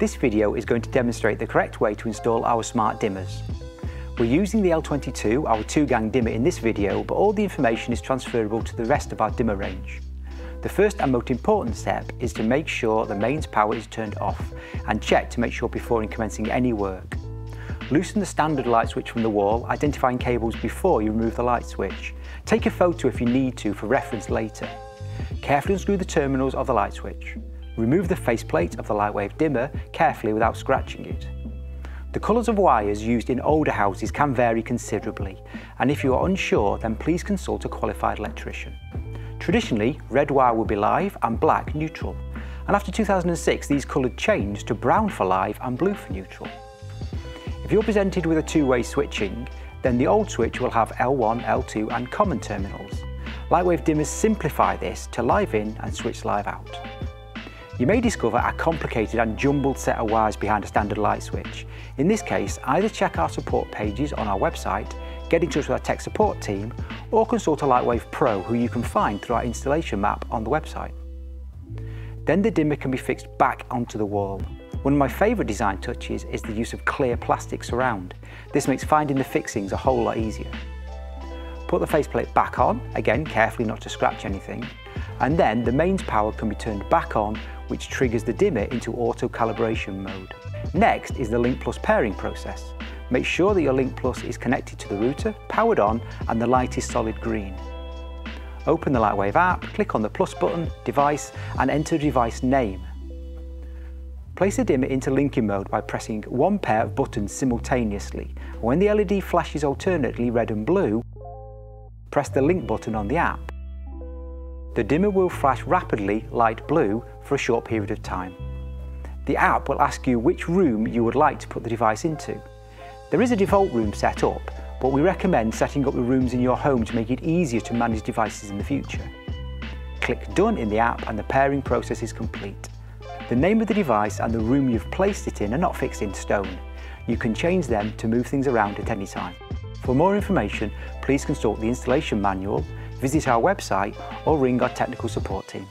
This video is going to demonstrate the correct way to install our smart dimmers. We're using the L22, our two-gang dimmer in this video, but all the information is transferable to the rest of our dimmer range. The first and most important step is to make sure the mains power is turned off and check to make sure before commencing any work. Loosen the standard light switch from the wall, identifying cables before you remove the light switch. Take a photo if you need to for reference later. Carefully unscrew the terminals of the light switch. Remove the faceplate of the Lightwave dimmer carefully without scratching it. The colours of wires used in older houses can vary considerably, and if you are unsure then please consult a qualified electrician. Traditionally, red wire will be live and black neutral, and after 2006 these coloured changed to brown for live and blue for neutral. If you're presented with a two-way switching, then the old switch will have L1, L2 and common terminals. Lightwave dimmers simplify this to live in and switch live out. You may discover a complicated and jumbled set of wires behind a standard light switch. In this case, either check our support pages on our website, get in touch with our tech support team, or consult a Lightwave Pro who you can find through our installation map on the website. Then the dimmer can be fixed back onto the wall. One of my favourite design touches is the use of clear plastic surround. This makes finding the fixings a whole lot easier. Put the faceplate back on, again carefully not to scratch anything, and then the mains power can be turned back on which triggers the dimmer into auto calibration mode. Next is the Link Plus pairing process. Make sure that your Link Plus is connected to the router, powered on, and the light is solid green. Open the Lightwave app, click on the plus button, device, and enter device name. Place the dimmer into linking mode by pressing one pair of buttons simultaneously. When the LED flashes alternately red and blue, press the link button on the app. The dimmer will flash rapidly light blue for a short period of time. The app will ask you which room you would like to put the device into. There is a default room set up, but we recommend setting up the rooms in your home to make it easier to manage devices in the future. Click Done in the app and the pairing process is complete. The name of the device and the room you've placed it in are not fixed in stone. You can change them to move things around at any time. For more information, please consult the installation manual, visit our website or ring our technical support team.